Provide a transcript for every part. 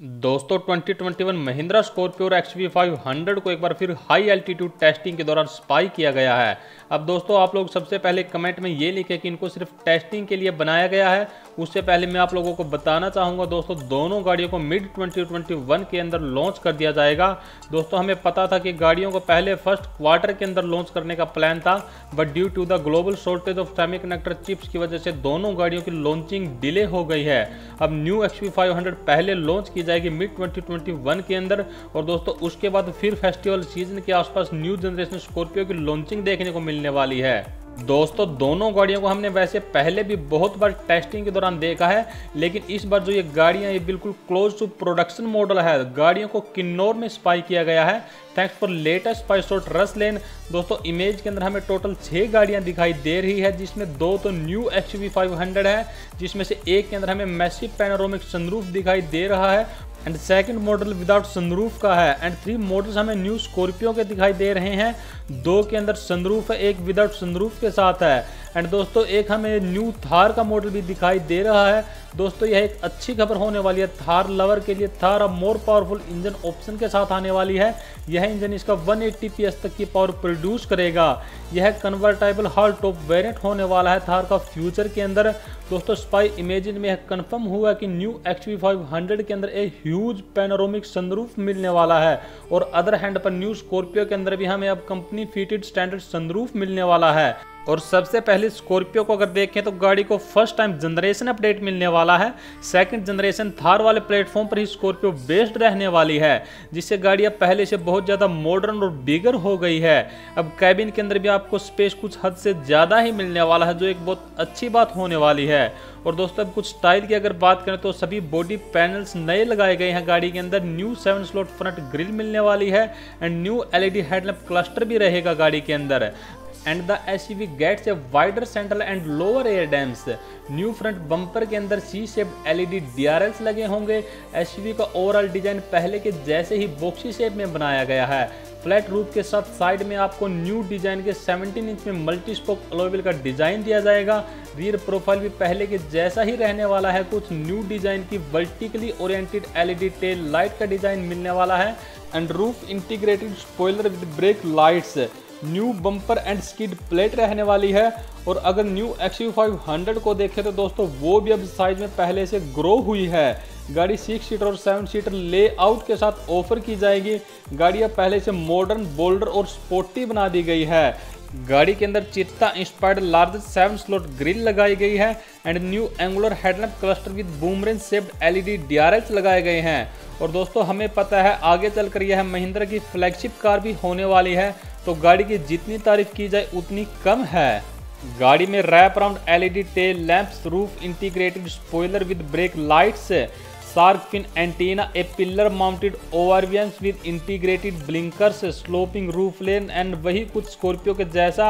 दोस्तों 2021 महिंद्रा स्कॉर्पियो और X V five hundred को एक बार फिर हाई एल्टीट्यूड टेस्टिंग के दौरान स्पाई किया गया है। अब दोस्तों, आप लोग सबसे पहले कमेंट में ये लिखें कि इनको सिर्फ़ टेस्टिंग के लिए बनाया गया है। उससे पहले मैं आप लोगों को बताना चाहूँगा, दोस्तों, दोनों गाड़ियों को मिड 2021 के अंदर लॉन्च कर दिया जाएगा। दोस्तों, हमें पता था कि गाड़ियों को पहले फ़र्स्ट क्वार्टर के अंदर लॉन्च करने का प्लान था but due to the global shortage of semi chips की वजह से दोनों गाड़ियों की लॉन्चिंग डिले हो गई है। अब न्यू एक्स पहले लॉन्च की जाएगी मिड 2021 के अंदर। और दोस्तों, उसके बाद फिर फेस्टिवल सीज़न के आसपास न्यू जनरेशन स्कॉर्पियो की लॉन्चिंग देखने को मिलने वाली है। दोस्तों, दोनों गाड़ियों को हमने वैसे पहले भी बहुत बार टेस्टिंग के दौरान देखा है, लेकिन इस बार जो ये गाड़ियाँ, ये बिल्कुल क्लोज टू प्रोडक्शन मॉडल है, गाड़ियों को किन्नौर में स्पाई किया गया है। Thanks for latest spy shot Rush Lane दोस्तों इमेज के अंदर हमें टोटल छः गाड़ियाँ दिखाई दे रही है, जिसमें दो तो न्यू एक्स यू है, जिसमें से एक के अंदर हमें मैसिव पैनोरोमिक सनरूफ दिखाई दे रहा है and second model without sunroof का है. एंड थ्री मॉडल्स हमें न्यू स्कॉर्पियो के दिखाई दे रहे हैं. दो के अंदर सनरूफ है, एक विदाउट सनरूफ के साथ है. एंड दोस्तों, एक हमें न्यू थार का मॉडल भी दिखाई दे रहा है. दोस्तों, यह एक अच्छी खबर होने वाली है. थार लवर के लिए थार अब मोर पावरफुल इंजन ऑप्शन के साथ आने वाली है. यह इंजन इसका 180 पीएस तक की पावर प्रोड्यूस करेगा. यह कन्वर्टेबल हॉल टॉप वेरिएंट होने वाला है थार का फ्यूचर के अंदर. दोस्तों स्पाई इमेजिन में कंफर्म हुआ कि न्यू एक्स के अंदर एक ह्यूज पेनोरोमिक सनरूफ मिलने वाला है और अदर हैंड पर न्यू स्कॉर्पियो के अंदर भी हमें अब कंपनी फिटेड स्टैंडर्ड संदरूफ मिलने वाला है। और सबसे पहले स्कॉर्पियो को अगर देखें तो गाड़ी को फ़र्स्ट टाइम जनरेशन अपडेट मिलने वाला है। सेकंड जनरेशन थार वाले प्लेटफॉर्म पर ही स्कॉर्पियो बेस्ड रहने वाली है, जिससे गाड़ी अब पहले से बहुत ज़्यादा मॉडर्न और बिगर हो गई है। अब कैबिन के अंदर भी आपको स्पेस कुछ हद से ज़्यादा ही मिलने वाला है, जो एक बहुत अच्छी बात होने वाली है। और दोस्तों, अब कुछ स्टाइल की अगर बात करें तो सभी बॉडी पैनल्स नए लगाए गए हैं गाड़ी के अंदर। New seven slot front grille मिलने वाली है and new LED headlamp cluster भी रहेगा गाड़ी के अंदर। And the S gets a wider central and lower air dams new front bumper के अंदर सी शेप एलईडी डीआरएल्स लगे होंगे। एस का ओवरऑल डिज़ाइन पहले के जैसे ही बॉक्सी शेप में बनाया गया है। फ्लैट रूप के साथ साइड में आपको न्यू डिज़ाइन के 17 इंच में मल्टी स्पोक अलोविल का डिज़ाइन दिया जाएगा। रियर प्रोफ़ाइल भी पहले के जैसा ही रहने वाला है। कुछ न्यू डिज़ाइन की vertically oriented LED tail light का डिज़ाइन मिलने वाला है। And roof integrated spoiler with brake lights new bumper and skid plate रहने वाली है। और अगर new X U five hundred को देखें तो दोस्तों, वो भी अब साइज़ में पहले से ग्रो हुई है। गाड़ी सिक्स सीटर और सेवन सीटर लेआउट के साथ ऑफ़र की जाएगी। गाड़ी अब पहले से मॉडर्न बोल्डर और स्पोर्टी बना दी गई है। गाड़ी के अंदर cheetah inspired large seven slot grille लगाई गई है and new angular headlamp cluster with boomerang shaped LED DRLs लगाए गए हैं। और दोस्तों, हमें पता है, आगे चलकर यह महिंद्रा की फ्लैगशिप कार भी होने वाली है। तो गाड़ी की जितनी तारीफ़ की जाए, उतनी कम है। गाड़ी में wrap around LED tail lamps, roof integrated spoiler with brake lights shark fin antenna, A pillar mounted ORVMs with integrated blinkers, sloping roof line, and वही कुछ स्कॉर्पियो के जैसा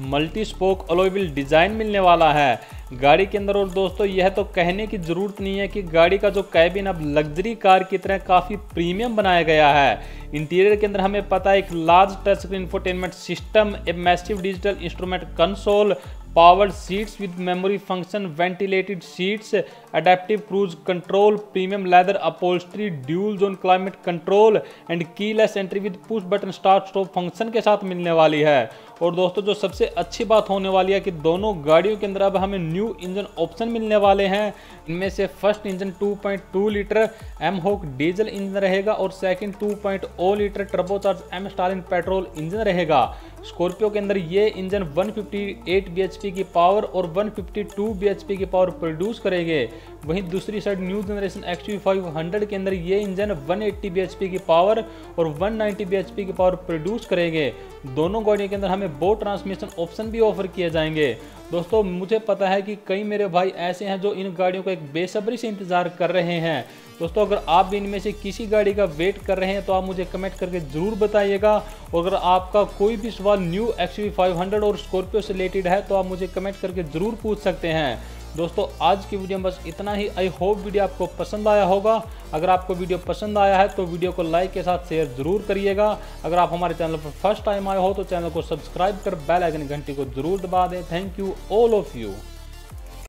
मल्टी स्पोक अलोविल डिज़ाइन मिलने वाला है। गाड़ी के अंदर, और दोस्तों, यह तो कहने की ज़रूरत नहीं है कि गाड़ी का जो कैबिन अब लग्जरी कार की तरह काफ़ी प्रीमियम बनाया गया है। इंटीरियर के अंदर हमें पता है एक large touch screen infotainment system a massive digital instrument console powered seats with memory function ventilated seats adaptive cruise control premium leather upholstery dual zone climate control and keyless entry with push button start stop function के साथ मिलने वाली है। और दोस्तों, जो सबसे अच्छी बात होने वाली है कि दोनों गाड़ियों के अंदर अब हमें न्यू इंजन ऑप्शन मिलने वाले हैं। इनमें से first engine 2.2 litre M Hawk diesel engine रहेगा और second 2.0 litre turbocharged M Stallion petrol engine रहेगा। स्कॉर्पियो के अंदर ये इंजन 158 bhp की पावर और 152 bhp की पावर प्रोड्यूस करेंगे। वहीं दूसरी side new generation X U के अंदर ये इंजन 180 bhp की पावर और 190 bhp की पावर प्रोड्यूस करेंगे। दोनों गाड़ियों के अंदर हमें बो ट्रांसमिशन ऑप्शन भी ऑफ़र किए जाएँगे। दोस्तों, मुझे पता है कि कई मेरे भाई ऐसे हैं जो इन गाड़ियों का एक बेसब्री से इंतज़ार कर रहे हैं। दोस्तों, अगर आप भी इनमें से किसी गाड़ी का वेट कर रहे हैं तो आप मुझे कमेंट करके ज़रूर बताइएगा। और अगर आपका कोई भी सवाल न्यू एक्स वी और स्कॉर्पियो से रिलेटेड है तो आप मुझे कमेंट करके ज़रूर पूछ सकते हैं। दोस्तों, आज की वीडियो में बस इतना ही। आई होप वीडियो आपको पसंद आया होगा। अगर आपको वीडियो पसंद आया है तो वीडियो को लाइक के साथ शेयर ज़रूर करिएगा। अगर आप हमारे चैनल पर फ़र्स्ट टाइम आए हो तो चैनल को सब्सक्राइब कर बेल आइकन घंटी को ज़रूर दबा दें। Thank you all of you